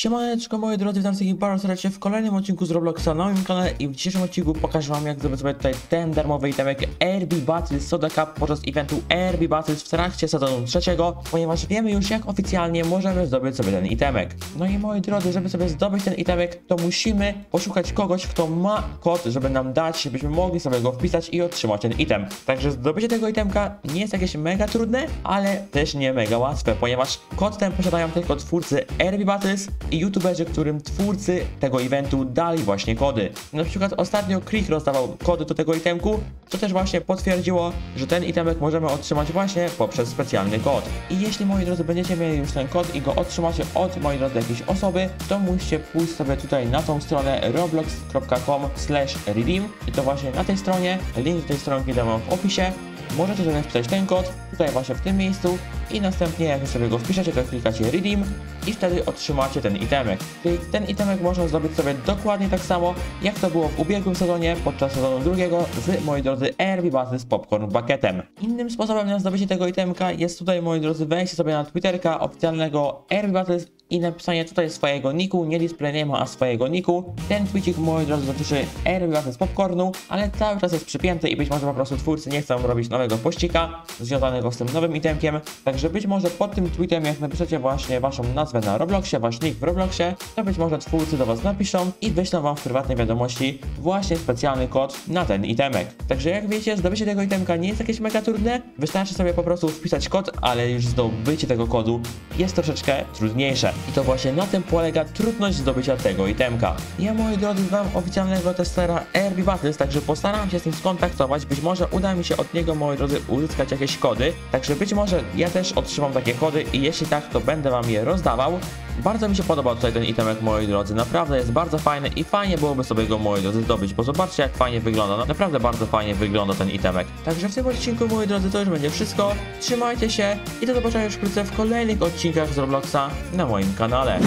Siemaneczko moi drodzy, witam wszystkich bardzo serdecznie w kolejnym odcinku z Robloxa na moim kanale i w dzisiejszym odcinku pokażę wam jak zrobić sobie tutaj ten darmowy itemek RB Battles Soda Cup podczas eventu RB Battles w trakcie sezonu trzeciego, ponieważ wiemy już jak oficjalnie możemy zdobyć sobie ten itemek. No i moi drodzy, żeby sobie zdobyć ten itemek, to musimy poszukać kogoś, kto ma kod, żeby nam dać, żebyśmy mogli sobie go wpisać i otrzymać ten item. Także zdobycie tego itemka nie jest jakieś mega trudne, ale też nie mega łatwe, ponieważ kod ten posiadają tylko twórcy RB Battles i youtuberzy, którym twórcy tego eventu dali właśnie kody. Na przykład ostatnio Krik rozdawał kody do tego itemku, co też właśnie potwierdziło, że ten itemek możemy otrzymać właśnie poprzez specjalny kod. I jeśli moi drodzy będziecie mieli już ten kod i go otrzymacie od moi drodzy jakiejś osoby, to musicie pójść sobie tutaj na tą stronę roblox.com redeem i to właśnie na tej stronie, link do tej stronki dam w opisie, Możecie sobie wpisać ten kod tutaj właśnie w tym miejscu i następnie jak sobie go wpiszecie, to klikacie redeem i wtedy otrzymacie ten itemek. Czyli ten itemek można zdobyć sobie dokładnie tak samo, jak to było w ubiegłym sezonie, podczas sezonu drugiego z, moi drodzy, RB Baty z Popcorn Bucketem. Innym sposobem na zdobycie tego itemka jest tutaj, moi drodzy, wejście sobie na Twitterka oficjalnego RB Battles i napisanie tutaj swojego niku, nie display a swojego niku. Ten tweetik, moi drodzy, dotyczy RB Battles Popcornu, ale cały czas jest przypięty i być może po prostu twórcy nie chcą robić nowego pościga związanego z tym nowym itemkiem. Także być może pod tym tweetem, jak napiszecie właśnie waszą nazwę na Robloxie, wasz nick w Robloxie, to być może twórcy do was napiszą i wyślą wam w prywatnej wiadomości właśnie specjalny kod na ten itemek. Także jak wiecie, zdobycie tego itemka nie jest jakieś mega trudne, wystarczy sobie po prostu wpisać kod, ale już zdobycie tego kodu jest troszeczkę trudniejsze. I to właśnie na tym polega trudność zdobycia tego itemka. Ja moi drodzy mam oficjalnego testera RB Battles, także postaram się z nim skontaktować, być może uda mi się od niego moi drodzy uzyskać jakieś kody, także być może ja też otrzymam takie kody i jeśli tak, to będę wam je rozdawał. Bardzo mi się podoba tutaj ten itemek moi drodzy, naprawdę jest bardzo fajny i fajnie byłoby sobie go moi drodzy zdobyć, bo zobaczcie jak fajnie wygląda, no, naprawdę bardzo fajnie wygląda ten itemek. Także w tym odcinku moi drodzy to już będzie wszystko, trzymajcie się i do zobaczenia już wkrótce w kolejnych odcinkach z Robloxa na moim kanale.